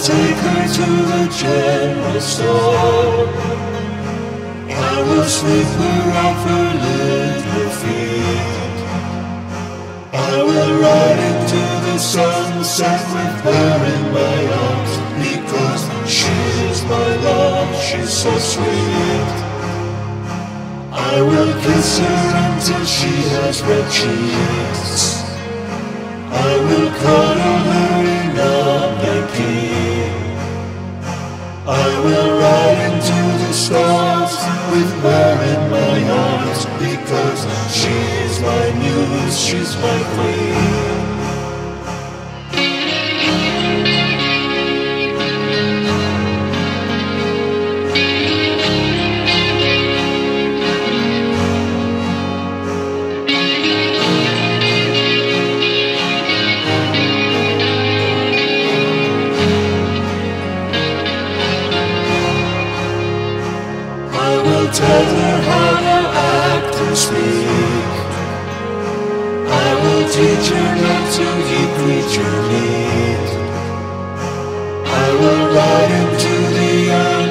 take her to the general store. I will sweep her off her little feet. I will ride into the sunset with her in my arms because she is my love, she's so sweet. I will kiss her until she has red cheeks. I will cuddle with her in my arms because she is my muse, she's my queen. will tell her how to act and speak. I will teach her not to eat creature meat. I will guide him to the end.